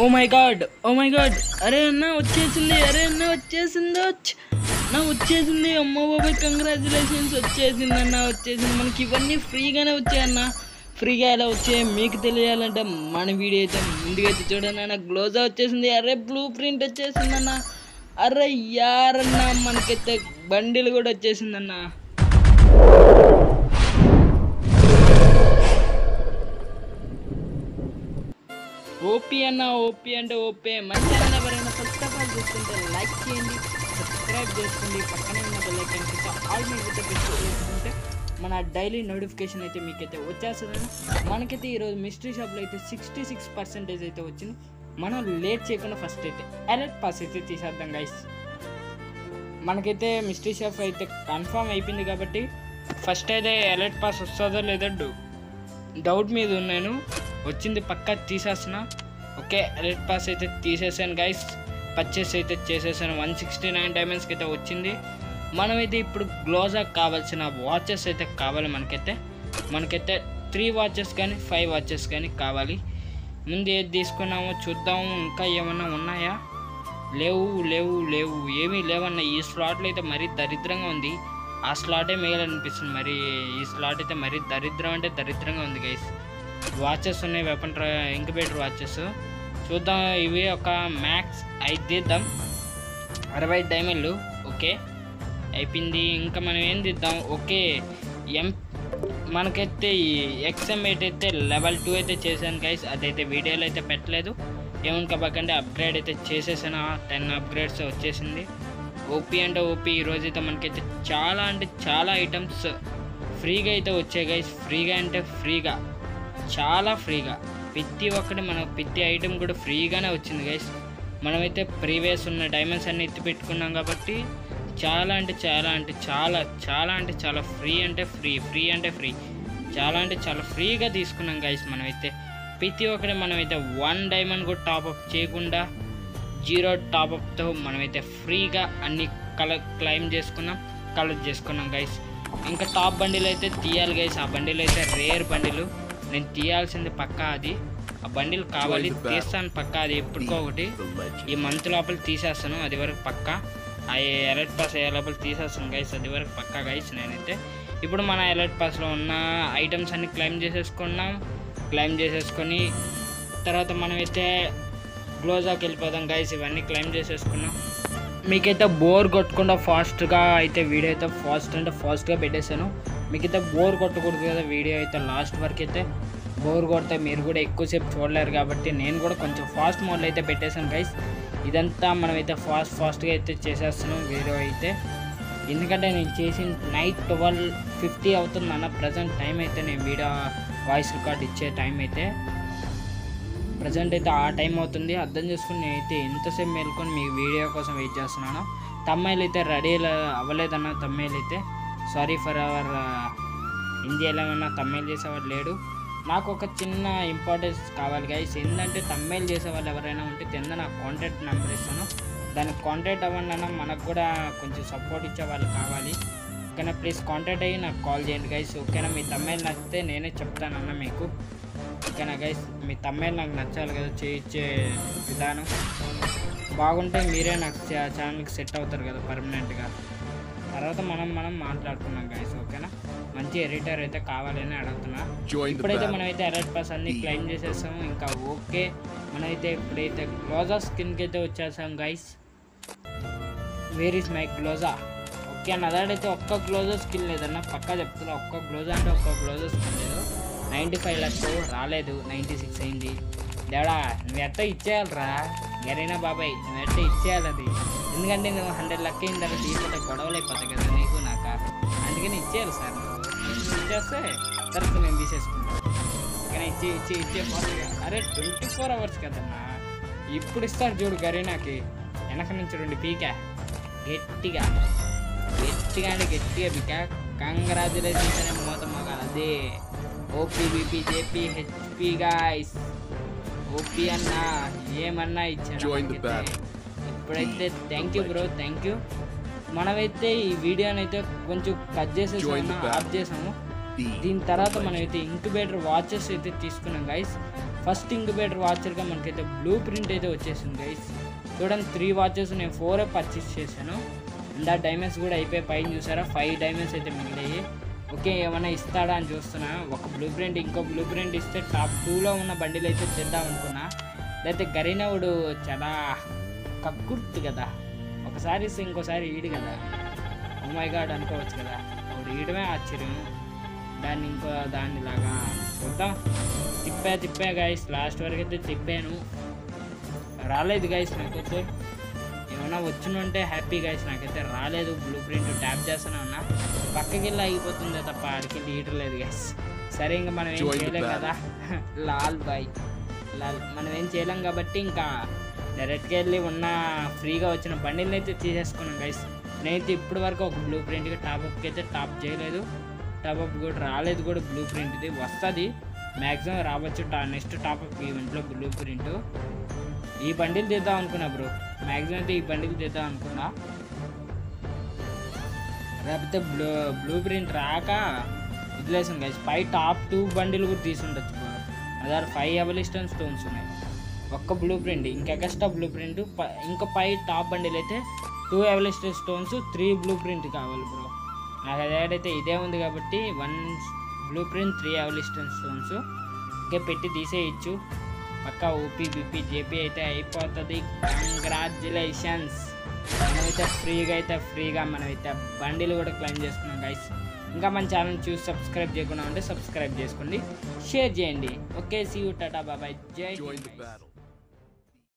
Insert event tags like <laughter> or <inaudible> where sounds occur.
Oh my God oh my God అరే అన్న వచ్చేసింది అరే అన్న వచ్చేసింది వచ్చ- అన్న వచ్చేసింది అమ్మ బాబాయ్ కంగ్రాచులేషన్స్ వచ్చేసింది అన్న వచ్చేసింది. మనకి ఇవన్నీ ఫ్రీగానే వచ్చాయన్న ఫ్రీగా ఎలా వచ్చాయి మీకు తెలియాలంటే మన వీడియో అయితే ముందుగా అయితే చూడండి అన్న. గ్లోజా వచ్చేసింది అరే బ్లూ ప్రింట్ వచ్చేసింది అన్న. అరే యారన్న మనకైతే బండిలు కూడా వచ్చేసిందన్నా ఓపీ అన్న ఓపీ అంటే ఓపీ. మంచి అన్న ఎవరైనా ఫస్ట్ ఆఫ్ ఆల్ చూస్తుంటే లైక్ చేయండి సబ్స్క్రైబ్ చేసుకోండి. పక్కనే ఉన్న బెల్ ఐకాన్ కింద ఆల్ మీద చేసుకుంటే మన డైలీ నోటిఫికేషన్ అయితే మీకైతే వచ్చేస్తుంది. మనకైతే ఈరోజు మిస్టరీ షాప్లో అయితే సిక్స్టీ సిక్స్ పర్సెంటేజ్ అయితే వచ్చింది. మనం లేట్ చేయకుండా ఫస్ట్ అయితే అలర్ట్ పాస్ అయితే తీసేద్దాం గైస్ మనకైతే మిస్టరీ షాప్ అయితే కన్ఫర్మ్ అయిపోయింది కాబట్టి ఫస్ట్ అయితే అలర్ట్ పాస్ వస్తుందో లేదో డౌ- డౌట్ మీద ఉన్నాను. వచ్చింది పక్కా తీసేస్తున్నా. ఓకే రెడ్ పాస్ అయితే తీసేసాను గైస్ పర్చేస్ అయితే చేసేసాను. వన్ సిక్స్టీ నైన్ డైమండ్స్కి అయితే వచ్చింది. మనమైతే ఇప్పుడు గ్లోజాకి కావాల్సిన వాచెస్ అయితే కావాలి మనకైతే. మనకైతే త్రీ వాచెస్ కానీ ఫైవ్ వాచెస్ కానీ కావాలి. ముందు ఏది తీసుకున్నామో చూద్దాము. ఇంకా ఏమన్నా ఉన్నాయా? లేవు లేవు లేవు. ఏమీ లేవన్న ఈ స్లాట్లో అయితే మరీ దరిద్రంగా ఉంది. ఆ స్లాటే మిగిలనిపిస్తుంది మరి ఈ స్లాట్ అయితే మరీ దరిద్రం అంటే దరిద్రంగా ఉంది గైస్ వాచెస్ ఉన్నాయి వెపన్ ఇంక్యుబేటర్ వాచెస్ చూద్దాం ఇవి ఒక మ్యాక్స్ ఐదు తీద్దాం. అరవై డైమండ్లు ఓకే. అయిపోయింది. ఇంకా మనం ఏం తీద్దాం? ఓకే. ఎం మనకైతే ఈ ఎక్స్ఎం ఎయిట్ అయితే లెవెల్ టూ అయితే చేశాను గైస్ అదైతే వీడియోలో అయితే పెట్టలేదు. ఏమనుకోబాకండి అప్గ్రేడ్ అయితే చేసేసాను. టెన్ అప్గ్రేడ్స్ వచ్చేసింది. ఓపీ అంటే ఓపీ ఈరోజు అయితే మనకైతే చాలా అంటే చాలా ఐటమ్స్ ఫ్రీగా అయితే వచ్చాయి గైస్ ఫ్రీగా అంటే ఫ్రీగా చాలా ఫ్రీగా. ప్రతి ఒక్కటి మన ప్రతి ఐటమ్ కూడా ఫ్రీగానే వచ్చింది గైస్ మనమైతే ప్రీవియస్ ఉన్న డైమండ్స్ అన్ని ఎత్తి పెట్టుకున్నాం కాబట్టి చాలా అంటే చాలా అంటే చాలా చాలా అంటే చాలా ఫ్రీ అంటే ఫ్రీ ఫ్రీ అంటే ఫ్రీ. చాలా అంటే చాలా ఫ్రీగా తీసుకున్నాం గైస్ మనమైతే. ప్రతి ఒక్కటి మనమైతే వన్ డైమండ్ కూడా టాప్అప్ చేయకుండా జీరో టాప్అప్తో మనమైతే ఫ్రీగా అన్ని కలర్ క్లైమ్ చేసుకున్నాం కలెక్ట్ చేసుకున్నాం గైస్ ఇంకా టాప్ బండిలు అయితే తీయాలి గైస్ ఆ బండిలు అయితే రేర్ బండిలు నేను తీయాల్సింది పక్కా అది. ఆ బండిలు కావాలి తీస్తాను పక్కా అది ఎప్పటికో ఒకటి. ఈ మంత్ లోపల తీసేస్తాను అది వరకు పక్కా. ఆ ఎలర్ట్ పాస్ అయ్యే లోపల తీసేస్తాను గైస్ అది వరకు పక్కా గైస్ నేనైతే. ఇప్పుడు మన ఎలర్ట్ పాస్లో ఉన్న ఐటమ్స్ అన్ని క్లైమ్ చేసేసుకున్నాం. క్లైమ్ చేసేసుకొని తర్వాత మనమైతే గ్లోజాకి వెళ్ళిపోదాం గైస్ ఇవన్నీ క్లైమ్ చేసేసుకున్నాం. మీకైతే బోర్ కొట్టకుండా ఫాస్ట్గా అయితే వీడియో అయితే ఫాస్ట్ అంటే ఫాస్ట్గా పెట్టేశాను. మీకైతే బోర్ కొట్టకూడదు కదా వీడియో అయితే లాస్ట్ వరకు అయితే బోర్ కొడితే మీరు కూడా ఎక్కువసేపు చూడలేరు కాబట్టి నేను కూడా కొంచెం ఫాస్ట్ మోడ్లో అయితే పెట్టేశాను గైస్ ఇదంతా మనమైతే ఫాస్ట్ ఫాస్ట్గా అయితే చేసేస్తున్నాం వీడియో అయితే. ఎందుకంటే నేను చేసిన నైట్ ట్వెల్వ్ ఫిఫ్టీ అవుతుంది అన్న ప్రజెంట్ టైం అయితే నేను వీడియో వాయిస్ రికార్డ్ ఇచ్చే టైం అయితే. ప్రజెంట్ అయితే ఆ టైం అవుతుంది. అర్థం చేసుకుని నేనైతే ఎంతసేపు మేల్కొని మీ వీడియో కోసం వెయిట్ చేస్తున్నాను. తమ్మాయిలు అయితే రెడీ అవ్వలేదన్న తమ్మాయిలు అయితే. సారీ ఫర్ అవర్ ఇండియాలో ఏమన్నా తమ్మాయిలు చేసేవాడు లేడు. నాకు ఒక చిన్న ఇంపార్టెన్స్ కావాలి గైస్ ఏంటంటే తమ్ములు చేసే వాళ్ళు ఎవరైనా ఉంటే కింద నాకు కాంటాక్ట్ నెంబర్ ఇస్తాను. దానికి కాంటాక్ట్ అవ్వండి అన్న మనకు కూడా కొంచెం సపోర్ట్ ఇచ్చే వాళ్ళు కావాలి. ఓకేనా? ప్లీజ్ కాంటాక్ట్ అయ్యి నాకు కాల్ చేయండి గైస్ ఓకేనా? మీ తమ్మాయిలు నచ్చితే నేనే చెప్తానన్న మీకు. ఓకేనా గైస్ మీ తమ్మాయిలు నాకు నచ్చాలి కదా చేయించే విధానం. బాగుంటే మీరే నాకు ఛానల్కి సెట్ అవుతారు కదా పర్మనెంట్గా తర్వాత మనం మనం మాట్లాడుకున్నాం గైస్ ఓకేనా? మంచి ఎడిటర్ అయితే కావాలని అడుగుతున్నా. ఇప్పుడైతే. మనమైతే ఎలర్ట్ పాస్ అన్ని క్లైమ్ చేసేసాం ఇంకా ఓకే. మనమైతే ఇప్పుడైతే గ్లోజా స్కిన్కి అయితే వచ్చేసాం గైస్ వేర్ ఇస్ మై గ్లోజా ఓకే అన్న అదాడైతే ఒక్క గ్లోజా స్కిన్ లేదన్న పక్కా చెప్తున్నా ఒక్క గ్లోజా అంటే ఒక్క గ్లోజా స్కిన్ లేదు. నైంటీ ఫైవ్ లక్ష రాలేదు నైంటీ సిక్స్ అయింది. దేడా నువ్వు ఎట్ట ఇచ్చేయాలరా? గరైనా బాబాయ్ నువ్వు ఎట్ట ఇచ్చేయాలి ఎందుకంటే నువ్వు హండ్రెడ్ లక్ అయిన తర్వాత తీసుకుంటే గొడవలు అయిపోతాయి కదా నీకు నాకు? అందుకని ఇచ్చేయాలి సార్ నువ్వు. ఇచ్చేస్తే తర్వాత నేను తీసేసుకుంటాను కానీ ఇచ్చి ఇచ్చి ఇచ్చే అరే ట్వంటీ ఫోర్ అవర్స్ కదన్నా. ఇప్పుడు ఇస్తాను చూడు గరీనాకి. వెనక నుంచి రెండు పీక. గట్టిగా. గట్టిగా అంటే గట్టిగా పీక. కంగ్రాచులేషన్స్ అనే మూత మగాలి. అదే. ఓపీబీపీ జేపీ హెచ్పి గాయస్ ఓపీ అన్న ఏమన్నా battle. ఇప్పుడైతే thank you bro thank you మనమైతే ఈ వీడియోని అయితే కొంచెం కట్ చేసేసాము. ఆఫ్ చేసాము. దీని తర్వాత the మనం అయితే ఇంక్యుబేటర్ వాచెస్ అయితే తీసుకున్నాం గైస్ ఫస్ట్ ఇంక్యుబేటర్ వాచర్గా మనకైతే బ్లూ ప్రింట్ అయితే వచ్చేసింది గైస్ చూడండి త్రీ వాచెస్ నేను ఫోరే పర్చేస్ చేశాను. అండ్ ఆ డైమండ్స్ కూడా అయిపోయి పైన చూసారా? ఫైవ్ డైమండ్స్ అయితే మిగిలాయి. ఓకే ఏమైనా ఇస్తాడా అని చూస్తున్నా. ఒక బ్లూ ప్రింట్ ఇంకో బ్లూ ప్రింట్ ఇస్తే టాప్ టూలో ఉన్న బండిలు అయితే చేద్దాం అనుకున్నా. లేకపోతే గరీనవుడు చాలా కక్కుర్తి కదా. ఒకసారి ఇస్తే ఇంకోసారి ఈడు కదా. Oh ఉమ్మాయి గాడ్ అనుకోవచ్చు కదా. అప్పుడు ఈయడమే ఆశ్చర్యం. దాన్ని ఇంకో దాన్ని లాగా చూద్దాం. తిప్పా తిప్పా గాయస్ లాస్ట్ వరకు అయితే తిప్పాను. రాలేదు గాయస్ నాకైతే ఏమన్నా వచ్చినుంటే హ్యాపీ గైస్ నాకైతే రాలేదు. బ్లూ ప్రింట్ ట్యాప్ చేస్తూనే ఉన్నా. పక్కకి వెళ్ళి ఆగిపోతుంది తప్ప ఆడికి లీటర్ లేదు గైస్ సరే ఇంకా మనం ఏం చేయలేం. కదా. <laughs> లాల్ బాయ్. లాల్ మనం ఏం చేయలేం కాబట్టి ఇంకా డైరెక్ట్గా వెళ్ళి ఉన్న ఫ్రీగా వచ్చిన బండిల్ని అయితే తీసేసుకున్నాం గైస్ నేనైతే ఇప్పటి వరకు ఒక బ్లూ ప్రింట్కి టాప్అప్కి అయితే టాప్ చేయలేదు. టాప్అప్ కూడా రాలేదు కూడా బ్లూ ప్రింట్ ఇది వస్తుంది. మ్యాక్సిమం రావచ్చు. టా నెక్స్ట్ టాప్అప్ ఈవెంట్లో బ్లూ ప్రింట్ ఈ బండిల్ తీద్దాం అనుకున్నా బ్రో మ్యాక్సిమం అయితే ఈ బండికి తీద్దాం అనుకున్నా. లేకపోతే బ్లూ బ్లూ ప్రింట్ రాక వదిలేసాను గైస్ పై టాప్ టూ బండిలు కూడా తీసుండొచ్చు అదారు ఫైవ్ ఎవలిస్టన్ స్టోన్స్ ఉన్నాయి. ఒక్క బ్లూ ప్రింట్ ఇంకా ఎక్స్ట్రా బ్లూ ప్రింట్ ఇంకా పై టాప్ బండిలు అయితే two ఎవలిస్టన్ stones three blue print కావాలి బ్రో నాకు అదేడైతే ఇదే ఉంది కాబట్టి one blue print three ఎవలిస్టన్ stones ఇంకే పెట్టి తీసేయచ్చు. పక్క ఓపీ బిపి జేపీ అయితే అయిపోతుంది కంగ్రాచులేషన్స్ మనమైతే ఫ్రీగా అయితే ఫ్రీగా మనమైతే బండిలు కూడా క్లైమ్ చేసుకున్నాం గైస్ ఇంకా మన ఛానల్ చూసి సబ్స్క్రైబ్ చేయకుండా ఉంటే సబ్స్క్రైబ్ చేసుకోండి షేర్ చేయండి ఓకే సీ యూ టాటా బాబాయ్ జై